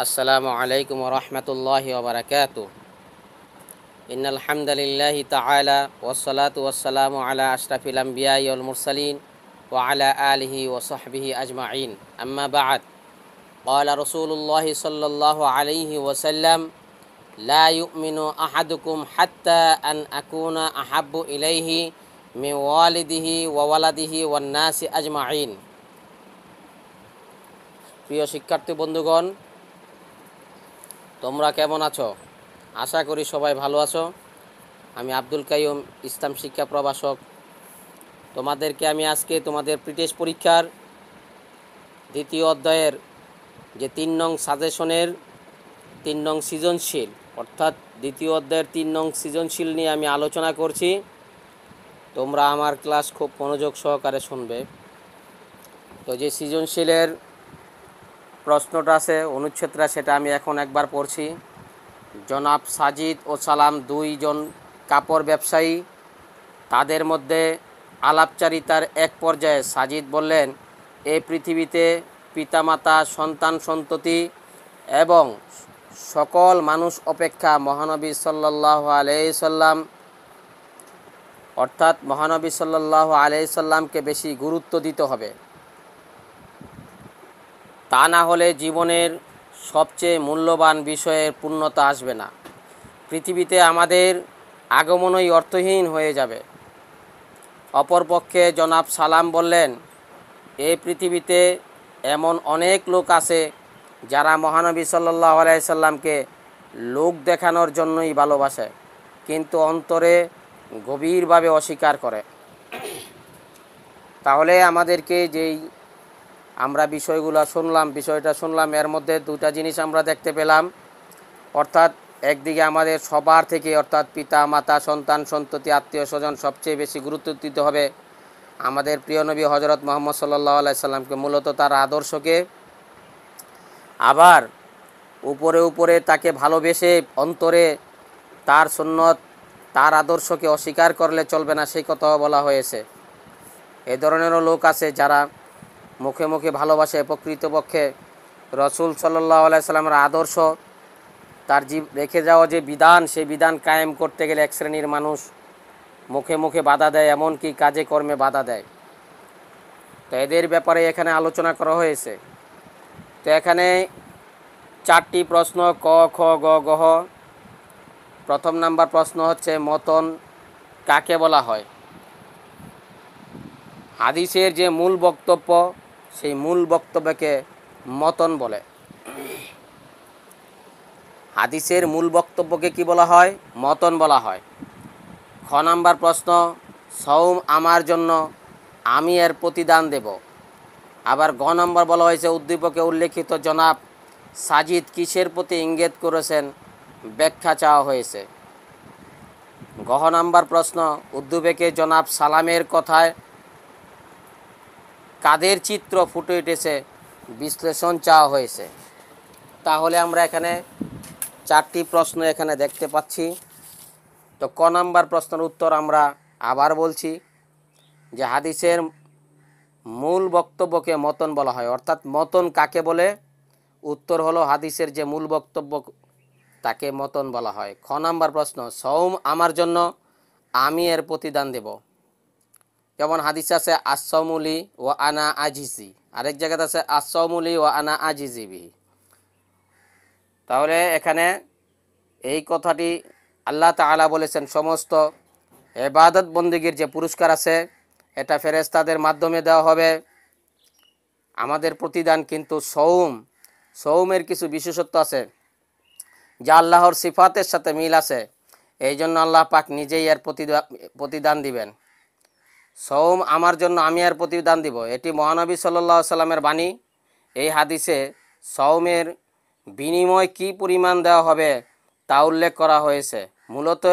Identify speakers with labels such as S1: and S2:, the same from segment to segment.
S1: السلام عليكم ورحمة الله وبركاته إن الحمد لله تعالى والصلاة والسلام على أشرف الأنبياء والمرسلين وعلى آله وصحبه أجمعين أما بعد قال رسول الله صلى الله عليه وسلم لا يؤمن أحدكم حتى أن أكون أحب إليه من والده وولده والناس أجمعين প্রিয় শিক্ষার্থী বন্ধুগণ তোমরা কেমন আছো? আশা করি সবাই ভালো আছো। আমি আব্দুল কাইম ইসলাম শিক্ষা প্রভাষক। তোমাদেরকে আমি আজকে তোমাদের প্রিটেস্ট পরীক্ষার দ্বিতীয় অধ্যায়ের যে তিন নং সাজেশনের তিন নং সৃজনশীল, অর্থাৎ দ্বিতীয় অধ্যায়ের তিন নং সৃজনশীল নিয়ে আমি আলোচনা করছি। তোমরা আমার ক্লাস খুব মনোযোগ সহকারে শুনবে। তো যে সৃজনশীলের প্রশ্নটা আছে, অনুচ্ছেদটা সেটা আমি এখন একবার পড়ছি। জনাব সাজিদ ও সালাম দুইজন কাপড় ব্যবসায়ী, তাদের মধ্যে আলাপচারিতার এক পর্যায়ে সাজিদ বললেন, এ পৃথিবীতে পিতামাতা, সন্তান সন্ততি এবং সকল মানুষ অপেক্ষা মহানবী সাল্লাহ আলাইসাল্লাম অর্থাৎ মহানবী সাল্লাহ আলাইসাল্লামকে বেশি গুরুত্ব দিতে হবে। তা না হলে জীবনের সবচেয়ে মূল্যবান বিষয়ের পূর্ণতা আসবে না। পৃথিবীতে আমাদের আগমনই অর্থহীন হয়ে যাবে। অপরপক্ষে জনাব সালাম বললেন এই পৃথিবীতে এমন অনেক লোক আছে যারা মহানবী সাল্লাহ আলাইসাল্লামকে লোক দেখানোর জন্যই ভালোবাসে, কিন্তু অন্তরে গভীরভাবে অস্বীকার করে। তাহলে আমাদেরকে যেই আমরা বিষয়গুলো শুনলাম, বিষয়টা শুনলাম, এর মধ্যে দুটা জিনিস আমরা দেখতে পেলাম। অর্থাৎ একদিকে আমাদের সবার থেকে অর্থাৎ পিতা, মাতা, সন্তান, সন্ততি, আত্মীয় স্বজন সবচেয়ে বেশি গুরুত্ব দিতে হবে আমাদের প্রিয় নবী হজরত মোহাম্মদ সাল্লাহ আলাইসাল্লামকে মূলত তার আদর্শকে। আবার উপরে উপরে তাকে ভালোবেসে অন্তরে তার সুন্নত, তার আদর্শকে অস্বীকার করলে চলবে না, সেই কথাও বলা হয়েছে। এ ধরনেরও লোক আছে যারা মুখে মুখে ভালোবাসে প্রকৃতপক্ষে রসুল সাল্লাহ আলাইসাল্লামের আদর্শ, তার জীব, রেখে যাওয়া যে বিধান, সেই বিধান কায়েম করতে গেলে এক শ্রেণির মানুষ মুখে মুখে বাধা দেয়, এমনকি কাজে কর্মে বাধা দেয়। তো এদের ব্যাপারে এখানে আলোচনা করা হয়েছে। তো এখানে চারটি প্রশ্ন, ক, খ, গ গহ প্রথম নাম্বার প্রশ্ন হচ্ছে, মতন কাকে বলা হয়? হাদিসের যে মূল বক্তব্য সেই মূল বক্তব্যকে মতন বলে। হাদিসের মূল বক্তব্যকে কি বলা হয়? মতন বলা হয়। খ নাম্বার প্রশ্ন সৌম আমার জন্য, আমি এর প্রতিদান দেব। আবার গ নম্বর বলা হয়েছে, উদ্দীপকে উল্লেখিত জনাব সাজিদ কিসের প্রতি ইঙ্গিত করেছেন? ব্যাখ্যা চাওয়া হয়েছে। গহ নাম্বার প্রশ্ন, উদ্দীপকে জনাব সালামের কথায় কাদের চিত্র ফুটে উঠেছে, বিশ্লেষণ চাওয়া হয়েছে। তাহলে আমরা এখানে চারটি প্রশ্ন এখানে দেখতে পাচ্ছি। তো ক নাম্বার প্রশ্নের উত্তর আমরা আবার বলছি যে হাদিসের মূল বক্তব্যকে মতন বলা হয়। অর্থাৎ মতন কাকে বলে? উত্তর হলো হাদিসের যে মূল বক্তব্য, তাকে মতন বলা হয়। খ নাম্বার প্রশ্ন সৌম আমার জন্য, আমি এর প্রতিদান দেব। যেমন হাদিস আছে আসমুলি ও আনা আজিজি। আরেক জায়গাতে আছে আসমুলি ও আনা আজিজি বিহি। তাহলে এখানে এই কথাটি আল্লাহ তালা বলেছেন, সমস্ত এবাদত বন্দীগীর যে পুরস্কার আছে, এটা ফেরেস্তাদের মাধ্যমে দেওয়া হবে। আমাদের প্রতিদান কিন্তু সৌম সৌমের কিছু বিশেষত্ব আছে, যা আল্লাহর সিফাতের সাথে মিল আছে। এই জন্য আল্লাহ পাক নিজেই এর প্রতিদান দিবেন। সৌম আমার জন্য আমি আর প্রতিদান দিব। এটি মহানবী সাল্লাহ সাল্লামের বাণী। এই হাদিসে সৌমের বিনিময় কি পরিমাণ দেওয়া হবে তা উল্লেখ করা হয়েছে। মূলত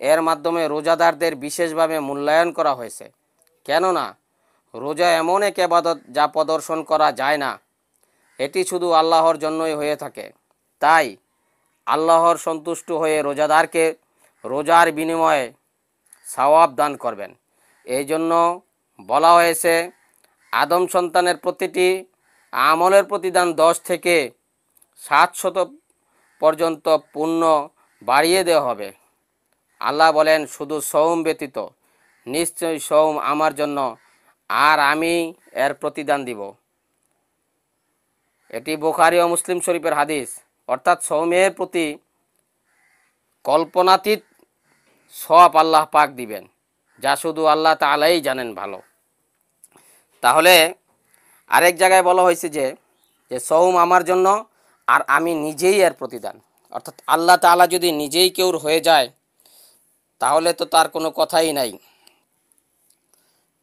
S1: এর মাধ্যমে রোজাদারদের বিশেষভাবে মূল্যায়ন করা হয়েছে। কেননা, রোজা এমন এক আবাদত যা প্রদর্শন করা যায় না। এটি শুধু আল্লাহর জন্যই হয়ে থাকে। তাই আল্লাহর সন্তুষ্ট হয়ে রোজাদারকে রোজার বিনিময়ে সওয়াব দান করবেন। এই জন্য বলা হয়েছে, আদম সন্তানের প্রতিটি আমলের প্রতিদান দশ থেকে সাত শত পর্যন্ত পুণ্য বাড়িয়ে দেওয়া হবে। আল্লাহ বলেন, শুধু সৌম ব্যতীত, নিশ্চয়ই সৌম আমার জন্য, আর আমি এর প্রতিদান দিব। এটি বোখারি ও মুসলিম শরীফের হাদিস। অর্থাৎ সৌমের প্রতি কল্পনাতীত সব আল্লাহ পাক দিবেন। যা শুধু আল্লাহ তালাই জানেন ভালো। তাহলে আরেক জায়গায় বলা হয়েছে যে যে সৌম আমার জন্য আর আমি নিজেই এর প্রতিদান। অর্থাৎ আল্লাহ তাআলা যদি নিজেই কেউর হয়ে যায়, তাহলে তো তার কোনো কথাই নাই।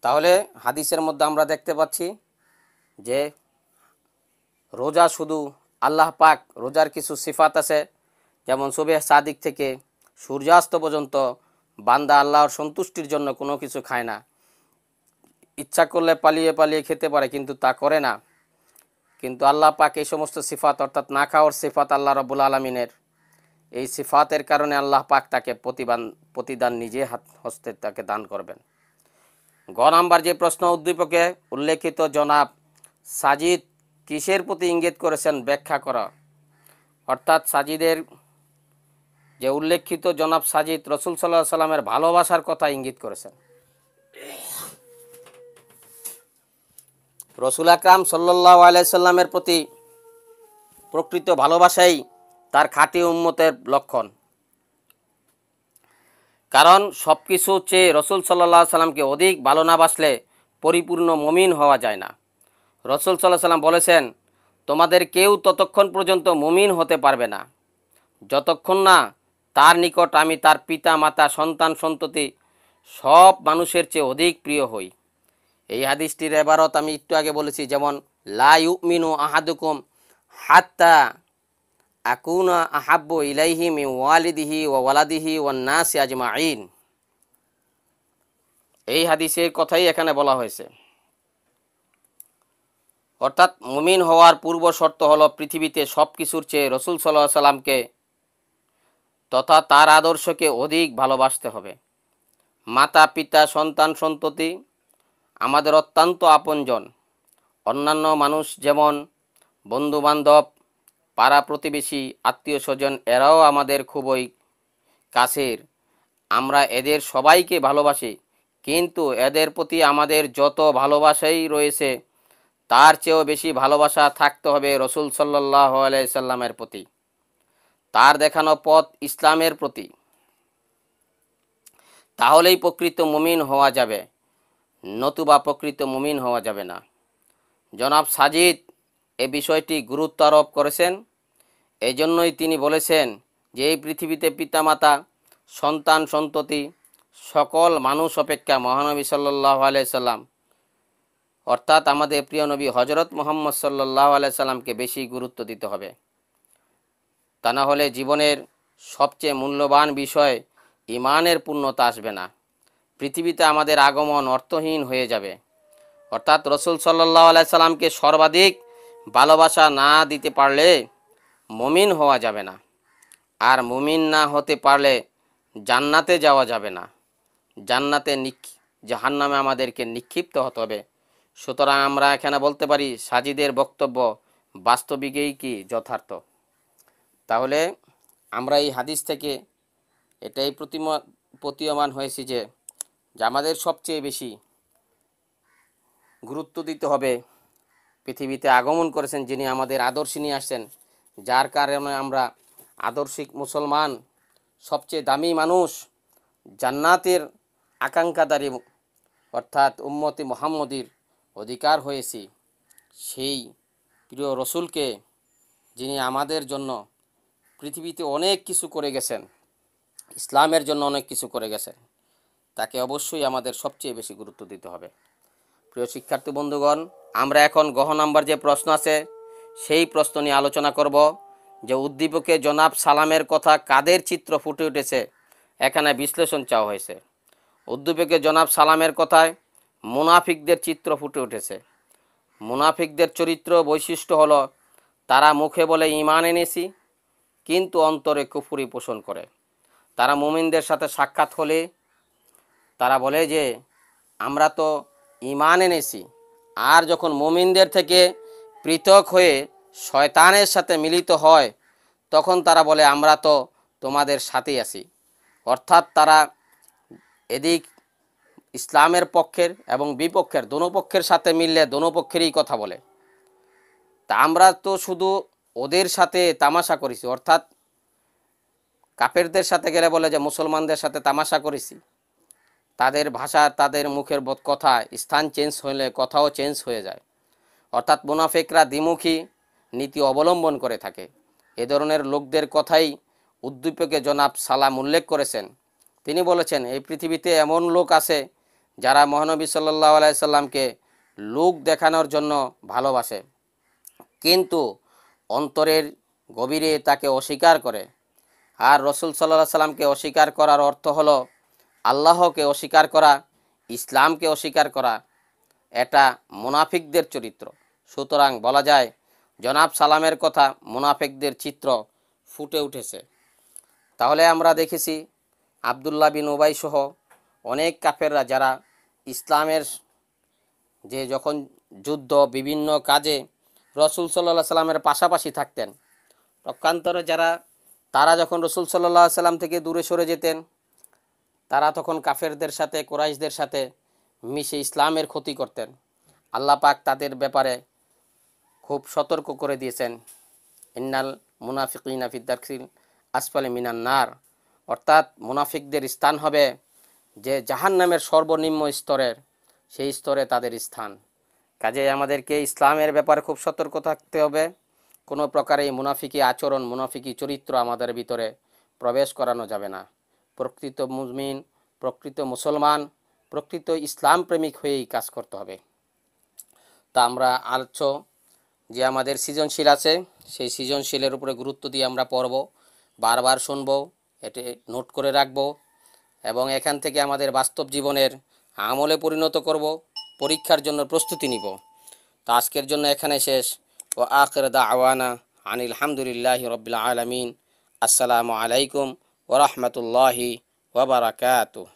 S1: তাহলে হাদিসের মধ্যে আমরা দেখতে পাচ্ছি যে রোজা শুধু আল্লাহ পাক রোজার কিছু সিফাত আছে, যেমন সুবেহ সাদিক থেকে সূর্যাস্ত পর্যন্ত বান্দা আল্লাহর সন্তুষ্টির জন্য কোনো কিছু খায় না। ইচ্ছা করলে পালিয়ে পালিয়ে খেতে পারে, কিন্তু তা করে না। কিন্তু আল্লাহ পাক এই সমস্ত সিফাত, অর্থাৎ না খাওয়ার সিফাত আল্লাহ রবুল আলমিনের। এই সিফাতের কারণে আল্লাহ পাক তাকে প্রতিবান, প্রতিদান নিজে হাত, হস্তে তাকে দান করবেন। গ নাম্বার যে প্রশ্ন উদ্দীপকে উল্লেখিত, জনাব সাজিদ কিসের প্রতি ইঙ্গিত করেছেন ব্যাখ্যা করা। অর্থাৎ সাজিদের যে উল্লেখিত জনাব সাজিদ রসুল সাল্লাহ সাল্লামের ভালোবাসার কথা ইঙ্গিত করেছেন। রসুল আকরাম সাল্লাহ আলাইসাল্লামের প্রতি প্রকৃত ভালোবাসাই তার খাঁটি উম্মতের লক্ষণ। কারণ সব কিছু চেয়ে রসুল সাল্লাহ সাল্লামকে অধিক ভালো না বাসলে পরিপূর্ণ মমিন হওয়া যায় না। রসুল সাল্লাহ সাল্লাম বলেছেন, তোমাদের কেউ ততক্ষণ পর্যন্ত মমিন হতে পারবে না। যতক্ষণ না তার নিকট আমি তার পিতা, মাতা, সন্তান, সন্ততি সব মানুষের চেয়ে অধিক প্রিয় হই। এই হাদিসটির এবারত আমি একটু আগে বলেছি, যেমন, লা ইউমিনু আহাদুকুম হাত্তা আকুনা আহাব্বু ইলাইহি ওয়ালিদিহি ওয়ালাদিহি ও নাসি আজমাইন এই হাদিসের কথাই এখানে বলা হয়েছে। অর্থাৎ মুমিন হওয়ার পূর্ব শর্ত হলো পৃথিবীতে সব কিছুর চেয়ে রসুল সাল্লাহ সাল্লামকে তথা তার আদর্শকে অধিক ভালোবাসতে হবে। মাতা, পিতা, সন্তান, সন্ততি, আমাদের অত্যন্ত আপনজন। অন্যান্য মানুষ যেমন বন্ধু বান্ধব পাড়া প্রতিবেশী, আত্মীয় স্বজন, এরাও আমাদের খুবই কাছের। আমরা এদের সবাইকে ভালোবাসি, কিন্তু এদের প্রতি আমাদের যত ভালোবাসাই রয়েছে, তার চেয়েও বেশি ভালোবাসা থাকতে হবে রসুল সাল্লাহ আলাইসাল্লামের প্রতি। তার দেখানো পথ ইসলামের প্রতি। তাহলেই প্রকৃত মুমিন হওয়া যাবে, নতুবা প্রকৃত মুমিন হওয়া যাবে না। জনাব সাজিদ এ বিষয়টি গুরুত্ব আরোপ করেছেন। এই জন্যই তিনি বলেছেন যে, এই পৃথিবীতে পিতামাতা, সন্তান, সন্ততি, সকল মানুষ অপেক্ষা মহানবী সাল্লাহ আলাইসাল্লাম অর্থাৎ আমাদের প্রিয় নবী হজরত মোহাম্মদ সাল্লাহ আলাইসাল্লামকে বেশি গুরুত্ব দিতে হবে। তা না হলে জীবনের সবচেয়ে মূল্যবান বিষয় ইমানের পূর্ণতা আসবে না। পৃথিবীতে আমাদের আগমন অর্থহীন হয়ে যাবে। অর্থাৎ রসুল সাল্লাহ আলাইসাল্লামকে সর্বাধিক ভালোবাসা না দিতে পারলে মমিন হওয়া যাবে না। আর মুমিন না হতে পারলে জান্নাতে যাওয়া যাবে না। জান্নাতে নিক, জাহান্নামে আমাদেরকে নিক্ষিপ্ত হতে হবে। সুতরাং আমরা এখানে বলতে পারি সাজিদের বক্তব্য বাস্তবিকেই কি যথার্থ? তাহলে আমরা এই হাদিস থেকে এটাই প্রতিমা, প্রতীয়মান হয়েছি যে যে আমাদের সবচেয়ে বেশি গুরুত্ব দিতে হবে পৃথিবীতে আগমন করেছেন যিনি আমাদের আদর্শ নিয়ে আসছেন, যার কারণে আমরা আদর্শিক মুসলমান, সবচেয়ে দামি মানুষ, জান্নাতের আকাঙ্ক্ষাদারী অর্থাৎ উম্মতি মোহাম্মদীর অধিকার হয়েছি। সেই প্রিয় রসুলকে যিনি আমাদের জন্য পৃথিবীতে অনেক কিছু করে গেছেন। ইসলামের জন্য অনেক কিছু করে গেছেন। তাকে অবশ্যই আমাদের সবচেয়ে বেশি গুরুত্ব দিতে হবে। প্রিয় শিক্ষার্থী বন্ধুগণ, আমরা এখন গহ নাম্বার যে প্রশ্ন আছে, সেই প্রশ্ন নিয়ে আলোচনা করব যে উদ্দীপকে জনাব সালামের কথা কাদের চিত্র ফুটে উঠেছে, এখানে বিশ্লেষণ চাওয়া হয়েছে। উদ্দীপকে জনাব সালামের কথায় মুনাফিকদের চিত্র ফুটে উঠেছে। মুনাফিকদের চরিত্র বৈশিষ্ট্য হলো, তারা মুখে বলে ইমান এনেছি কিন্তু অন্তরে কুফুরি পোষণ করে। তারা মুমিনদের সাথে সাক্ষাৎ হলে তারা বলে যে, আমরা তো ইমান এনেছি। আর যখন মুমিনদের থেকে পৃথক হয়ে শয়তানের সাথে মিলিত হয়, তখন তারা বলে, আমরা তো তোমাদের সাথেই আছি। অর্থাৎ তারা এদিক ইসলামের পক্ষের এবং বিপক্ষের, দোনো পক্ষের সাথে মিললে দোনো পক্ষেরই কথা বলে। তা আমরা তো শুধু ওদের সাথে তামাশা করেছি, অর্থাৎ কাপেরদের সাথে গেলে বলে যে মুসলমানদের সাথে তামাশা করেছি। তাদের ভাষা, তাদের মুখের বোধ কথা, স্থান চেঞ্জ হলে কথাও চেঞ্জ হয়ে যায়। অর্থাৎ মুনাফেকরা দ্বিমুখী নীতি অবলম্বন করে থাকে। এ ধরনের লোকদের কথাই উদ্দীপকে জনাব সালাম উল্লেখ করেছেন। তিনি বলেছেন, এই পৃথিবীতে এমন লোক আছে যারা মহানবী সাল্লাহ আলাইসাল্লামকে লোক দেখানোর জন্য ভালোবাসে। কিন্তু অন্তরের গভীরে তাকে অস্বীকার করে। আর রসুল সাল্লাহ সাল্লামকে অস্বীকার করার অর্থ হলো আল্লাহকে অস্বীকার করা, ইসলামকে অস্বীকার করা। এটা মুনাফিকদের চরিত্র। সুতরাং বলা যায়, জনাব সালামের কথা মুনাফিকদের চিত্র ফুটে উঠেছে। তাহলে আমরা দেখেছি, আবদুল্লাহ বিন উবাই সহ অনেক কাফেররা যারা ইসলামের যে যখন যুদ্ধ বিভিন্ন কাজে রসুল সাল্লাহ সাল্লামের পাশাপাশি থাকতেন। পক্ষান্তরে যারা, তারা যখন রসুল সাল্লাহ সাল্লাম থেকে দূরে সরে যেতেন, তারা তখন কাফেরদের সাথে, কোরাইশদের সাথে মিশে ইসলামের ক্ষতি করতেন। আল্লাহ পাক তাদের ব্যাপারে খুব সতর্ক করে দিয়েছেন। ইন্নাল মুনাফিকিন ফিদ্দারখিল আসফালে মিনান নার। অর্থাৎ মুনাফিকদের স্থান হবে যে জাহান নামের সর্বনিম্ন স্তরের, সেই স্তরে তাদের স্থান। কাজে আমাদেরকে ইসলামের ব্যাপারে খুব সতর্ক থাকতে হবে। কোনো প্রকারে মুনাফিকি আচরণ, মুনাফিকি চরিত্র আমাদের ভিতরে প্রবেশ করানো যাবে না। প্রকৃত মুজমিন প্রকৃত মুসলমান, প্রকৃত ইসলাম প্রেমিক হয়েই কাজ করতে হবে। তা আমরা আলোচ্য যে আমাদের সৃজনশীল আছে, সেই সৃজনশীলের উপরে গুরুত্ব দিয়ে আমরা পড়ব, বারবার শুনব, এটি নোট করে রাখব এবং এখান থেকে আমাদের বাস্তব জীবনের আমলে পরিণত করব। পরীক্ষার জন্য প্রস্তুতি নিব। তো আজকের জন্য এখানে শেষ। ও আখের দা আওয়ানা আনিল হামদুলিল্লাহ রবিল আলমিন। আসসালামু আলাইকুম ওরহমতুল্লাহি ওবরাকাতুহ